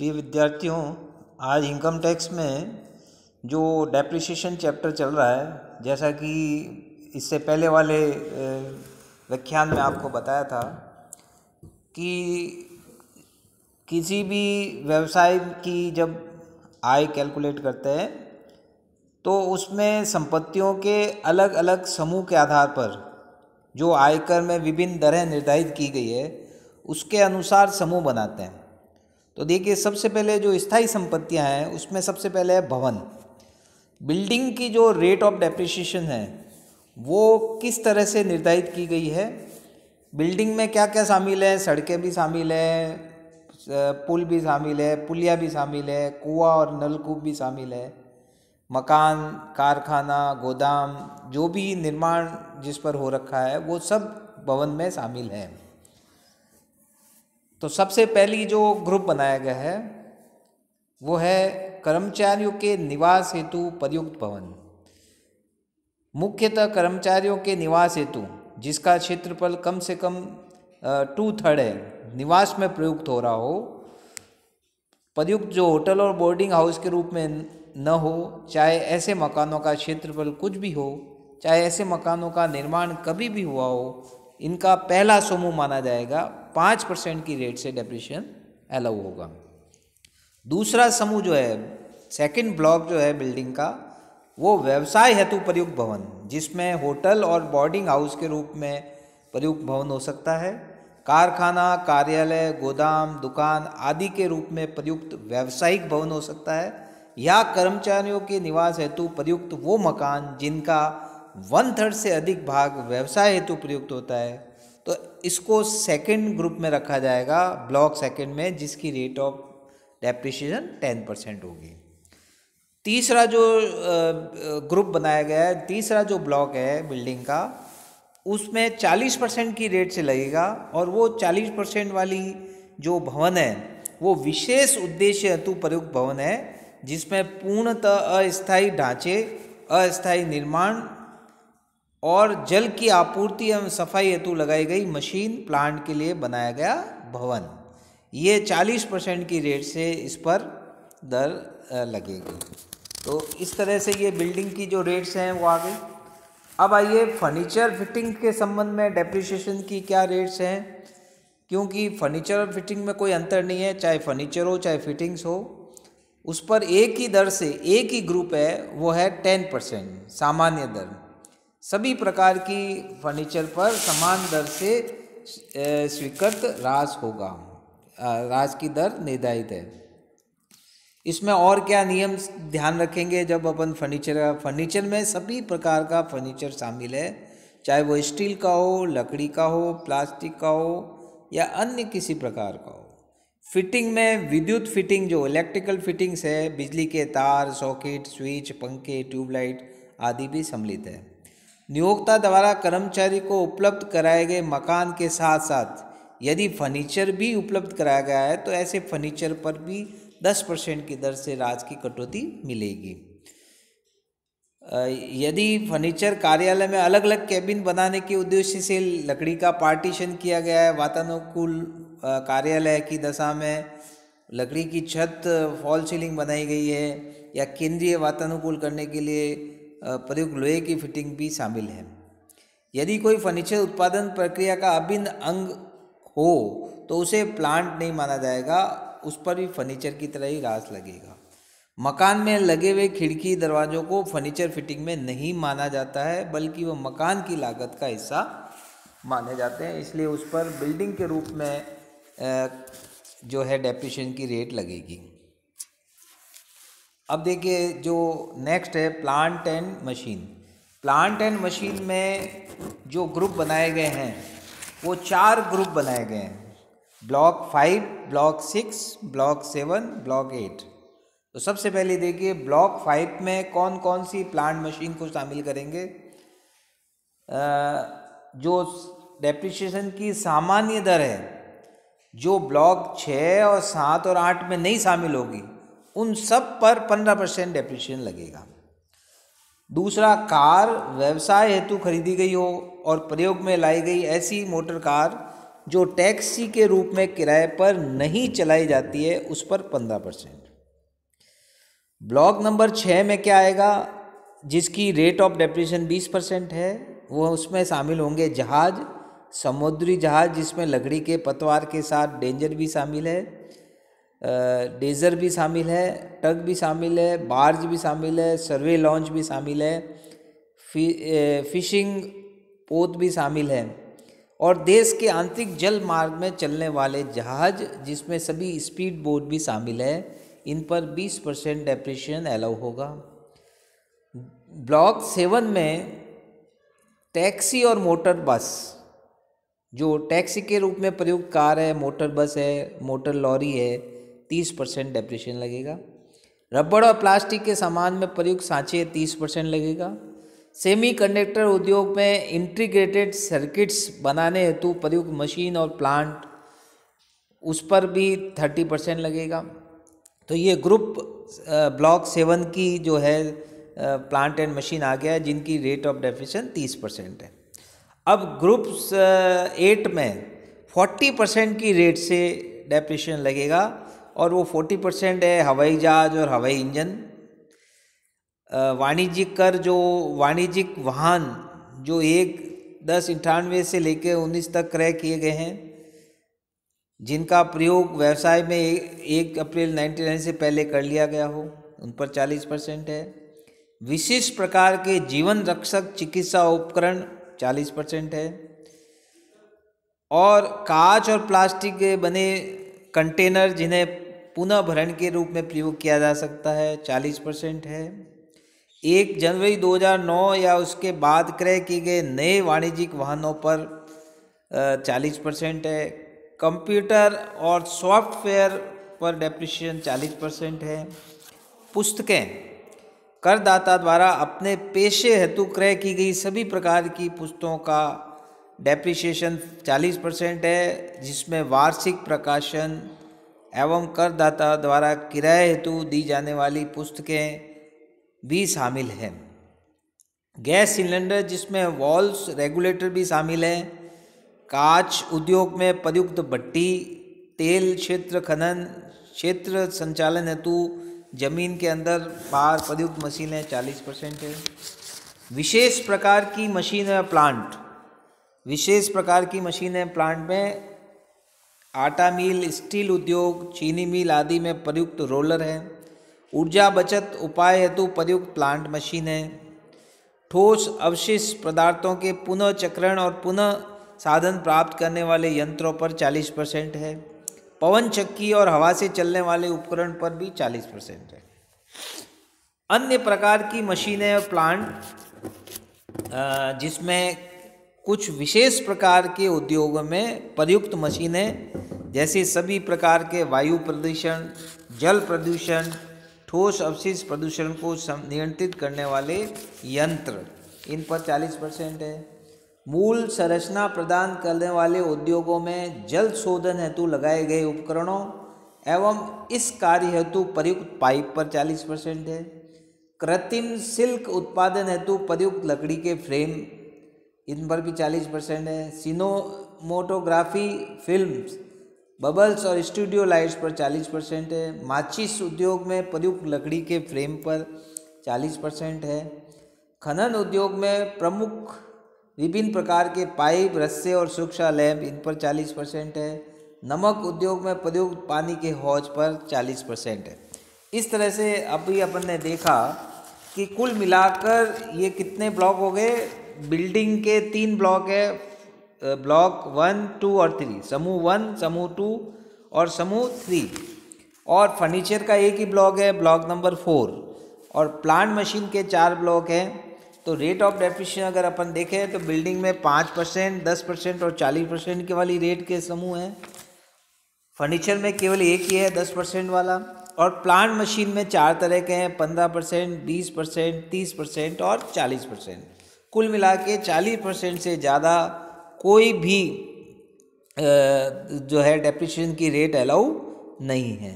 प्रिय विद्यार्थियों, आज इनकम टैक्स में जो डेप्रिसिएशन चैप्टर चल रहा है, जैसा कि इससे पहले वाले व्याख्यान में आपको बताया था कि किसी भी व्यवसाय की जब आय कैलकुलेट करते हैं तो उसमें संपत्तियों के अलग अलग समूह के आधार पर जो आयकर में विभिन्न दरें निर्धारित की गई है, उसके अनुसार समूह बनाते हैं। तो देखिए, सबसे पहले जो स्थायी संपत्तियाँ हैं, उसमें सबसे पहले है भवन। बिल्डिंग की जो रेट ऑफ़ डेप्रिसिएशन है, वो किस तरह से निर्धारित की गई है? बिल्डिंग में क्या क्या शामिल है? सड़कें भी शामिल है पुल भी शामिल है, पुलिया भी शामिल है, कुआ और नलकूप भी शामिल है। मकान, कारखाना, गोदाम, जो भी निर्माण जिस पर हो रखा है, वो सब भवन में शामिल है। तो सबसे पहली जो ग्रुप बनाया गया है, वो है कर्मचारियों के निवास हेतु प्रयुक्त भवन। मुख्यतः कर्मचारियों के निवास हेतु, जिसका क्षेत्रफल कम से कम टू थर्ड है, निवास में प्रयुक्त हो रहा हो, प्रयुक्त जो होटल और बोर्डिंग हाउस के रूप में न हो, चाहे ऐसे मकानों का क्षेत्रफल कुछ भी हो, चाहे ऐसे मकानों का निर्माण कभी भी हुआ हो, इनका पहला समूह माना जाएगा पाँच परसेंट की रेट से डेप्रिशिएशन अलाउ होगा। दूसरा समूह जो है सेकंड ब्लॉक जो है बिल्डिंग का, वो व्यवसाय हेतु प्रयुक्त भवन, जिसमें होटल और बोर्डिंग हाउस के रूप में प्रयुक्त भवन हो सकता है। कारखाना, कार्यालय, गोदाम, दुकान आदि के रूप में प्रयुक्त व्यावसायिक भवन हो सकता है, या कर्मचारियों के निवास हेतु प्रयुक्त वो मकान जिनका वन थर्ड से अधिक भाग व्यवसाय हेतु प्रयुक्त होता है। तो इसको सेकंड ग्रुप में रखा जाएगा ब्लॉक सेकंड में, जिसकी rate of depreciation ten percent होगी। तीसरा जो ग्रुप बनाया गया है, तीसरा जो ब्लॉक है बिल्डिंग का, उसमें चालीस परसेंट की रेट से लगेगा और वो चालीस परसेंट वाली जो भवन है, वो विशेष उद्देश्य हेतु प्रयुक्त भवन है, जिसमें पूर्णतः अस्थायी ढांचे, अस्थायी निर्माण और जल की आपूर्ति एवं सफ़ाई हेतु लगाई गई मशीन प्लांट के लिए बनाया गया भवन। ये 40 परसेंट की रेट से इस पर दर लगेगी। तो इस तरह से ये बिल्डिंग की जो रेट्स हैं वो आ गई। अब आइए फर्नीचर फिटिंग के संबंध में डेप्रिसिएशन की क्या रेट्स हैं। क्योंकि फर्नीचर और फिटिंग में कोई अंतर नहीं है, चाहे फर्नीचर हो, चाहे फिटिंग्स हो। उस पर एक ही दर से एक ही ग्रुप है, वो है टेन परसेंट, सामान्य दर। सभी प्रकार की फर्नीचर पर समान दर से स्वीकृत राज होगा। राज की दर निर्धारित है। इसमें और क्या नियम ध्यान रखेंगे? जब अपन फर्नीचर फर्नीचर में सभी प्रकार का फर्नीचर शामिल है, चाहे वो स्टील का हो, लकड़ी का हो प्लास्टिक का हो, या अन्य किसी प्रकार का हो। फिटिंग में विद्युत फिटिंग जो इलेक्ट्रिकल फिटिंग्स है, बिजली के तार सॉकेट स्विच पंखे ट्यूबलाइट आदि भी सम्मिलित है। नियोक्ता द्वारा कर्मचारी को उपलब्ध कराए गए मकान के साथ साथ यदि फर्नीचर भी उपलब्ध कराया गया है तो ऐसे फर्नीचर पर भी दस परसेंट की दर से राज की कटौती मिलेगी। यदि फर्नीचर कार्यालय में अलग अलग कैबिन बनाने के उद्देश्य से लकड़ी का पार्टीशन किया गया है, वातानुकूल कार्यालय की दशा में लकड़ी की छत फॉल सीलिंग बनाई गई है या केंद्रीय वातानुकूल करने के लिए प्रयुक्त लोहे की फिटिंग भी शामिल है। यदि कोई फर्नीचर उत्पादन प्रक्रिया का अभिन्न अंग हो तो उसे प्लांट नहीं माना जाएगा, उस पर भी फर्नीचर की तरह ही रास लगेगा। मकान में लगे हुए खिड़की दरवाज़ों को फर्नीचर फिटिंग में नहीं माना जाता है, बल्कि वह मकान की लागत का हिस्सा माने जाते हैं, इसलिए उस पर बिल्डिंग के रूप में जो है डेप्रिशन की रेट लगेगी। अब देखिए जो नेक्स्ट है plant and machine plant and machine में जो ग्रुप बनाए गए हैं, वो चार ग्रुप बनाए गए हैं. Block five block six block seven block eight तो सबसे पहले देखिए ब्लॉक फाइव में कौन कौन सी प्लांट मशीन को शामिल करेंगे? जो डेप्रिशिएशन की सामान्य दर है, जो ब्लॉक छः और सात और आठ में नहीं शामिल होगी उन सब पर पंद्रह परसेंट डेप्रिशिएशन लगेगा। दूसरा, कार व्यवसाय हेतु खरीदी गई हो और प्रयोग में लाई गई ऐसी मोटर कार जो टैक्सी के रूप में किराए पर नहीं चलाई जाती है, उस पर पंद्रह परसेंट। ब्लॉक नंबर छः में क्या आएगा? जिसकी रेट ऑफ़ डेप्रिशन बीस परसेंट है, वो उसमें शामिल होंगे जहाज़, समुद्री जहाज़ जिसमें लकड़ी के पतवार के साथ डेंजर भी शामिल है। डेजर भी शामिल है टग भी शामिल है, बार्ज भी शामिल है, सर्वे लॉन्च भी शामिल है फिशिंग पोत भी शामिल है। और देश के आंतरिक जल मार्ग में चलने वाले जहाज़, जिसमें सभी स्पीड बोट भी शामिल है, इन पर 20 परसेंट डेप्रिशिएशन अलाउ होगा। ब्लॉक सेवन में टैक्सी और मोटर बस, जो टैक्सी के रूप में प्रयुक्त कार है, मोटर बस है, मोटर लॉरी है तीस परसेंट डेप्रिशिएशन लगेगा। रबड़ और प्लास्टिक के सामान में प्रयुक्त सांचे तीस परसेंट लगेगा। सेमी कंडक्टर उद्योग में इंटीग्रेटेड सर्किट्स बनाने हेतु प्रयुक्त मशीन और प्लांट उस पर भी थर्टी परसेंट लगेगा। तो ये ग्रुप ब्लॉक सेवन की जो है प्लांट एंड मशीन आ गया है, जिनकी रेट ऑफ़ डेफिशन तीस परसेंट है। अब ग्रुप एट में फोर्टी परसेंट की रेट से डेप्रिशन लगेगा। और वो फोर्टी परसेंट है हवाई जहाज़ और हवाई इंजन। वाणिज्यिक कर जो वाणिज्यिक वाहन जो एक दस अंठानवे से लेकर उन्नीस तक क्रय किए गए हैं, जिनका प्रयोग व्यवसाय में एक अप्रैल नाइन्टी नाइन से पहले कर लिया गया हो, उन पर चालीस परसेंट है। विशिष्ट प्रकार के जीवन रक्षक चिकित्सा उपकरण चालीस परसेंट है। और कांच और प्लास्टिक के बने कंटेनर जिन्हें पुनः भरण के रूप में प्रयोग किया जा सकता है, चालीस परसेंट है। एक जनवरी 2009 या उसके बाद क्रय किए गए नए वाणिज्यिक वाहनों पर चालीस परसेंट है। कंप्यूटर और सॉफ्टवेयर पर डेप्रिशिएशन चालीस परसेंट है। पुस्तकें, करदाता द्वारा अपने पेशे हेतु क्रय की गई सभी प्रकार की पुस्तकों का डेप्रिशिएशन चालीस परसेंट है, जिसमें वार्षिक प्रकाशन एवं करदाता द्वारा किराए हेतु दी जाने वाली पुस्तकें भी शामिल हैं। गैस सिलेंडर जिसमें वॉल्स रेगुलेटर भी शामिल हैं। कांच उद्योग में प्रयुक्त भट्टी तेल क्षेत्र खनन, क्षेत्र संचालन हेतु ज़मीन के अंदर बाहर प्रयुक्त मशीनें चालीस परसेंट है। विशेष प्रकार की मशीन है प्लांट। विशेष प्रकार की मशीनें प्लांट में आटा मिल, स्टील उद्योग, चीनी मिल आदि में प्रयुक्त रोलर है। ऊर्जा बचत उपाय हेतु प्रयुक्त प्लांट मशीन है। ठोस, अवशिष्ट पदार्थों के पुनः चक्रण और पुनः साधन प्राप्त करने वाले यंत्रों पर 40 परसेंट है। पवन चक्की और हवा से चलने वाले उपकरण पर भी 40 परसेंट है। अन्य प्रकार की मशीनें और प्लांट जिसमें कुछ विशेष प्रकार के उद्योगों में प्रयुक्त मशीनें जैसे सभी प्रकार के वायु प्रदूषण, जल प्रदूषण, ठोस अवशिष्ट प्रदूषण को नियंत्रित करने वाले यंत्र। इन पर 40 परसेंट है। मूल संरचना प्रदान करने वाले उद्योगों में जल शोधन हेतु लगाए गए उपकरणों एवं इस कार्य हेतु प्रयुक्त पाइप पर 40 परसेंट है। कृत्रिम सिल्क उत्पादन हेतु प्रयुक्त लकड़ी के फ्रेम इन पर भी 40 परसेंट है। सिनोमोटोग्राफी फिल्म्स, बबल्स और स्टूडियो लाइट्स पर 40 परसेंट है। माचिस उद्योग में प्रयुक्त लकड़ी के फ्रेम पर 40 परसेंट है। खनन उद्योग में प्रमुख विभिन्न प्रकार के पाइप, रस्से और सुरक्षा लैंप इन पर 40 परसेंट है। नमक उद्योग में प्रयुक्त पानी के हौज पर 40 परसेंट है। इस तरह से अभी अपन ने देखा कि कुल मिलाकर ये कितने ब्लॉक हो गए? बिल्डिंग के तीन ब्लॉक है ब्लॉक वन, टू और थ्री। समूह वन, समूह टू और समूह थ्री। और फर्नीचर का एक ही ब्लॉक है, ब्लॉक नंबर फोर। और प्लांट मशीन के चार ब्लॉक हैं। तो रेट ऑफ़ डेफिशन अगर अपन देखें तो बिल्डिंग में पाँच परसेंट, दस परसेंट और चालीस परसेंट के वाली रेट के समूह हैं। फर्नीचर में केवल एक ही है, दस परसेंट वाला। और प्लांट मशीन में चार तरह के हैं, पंद्रह परसेंट, बीस परसेंट, तीस परसेंट और चालीस परसेंट। कुल मिला के चालीस परसेंट से ज़्यादा कोई भी जो है डेप्रिशिएशन की रेट अलाउ नहीं है।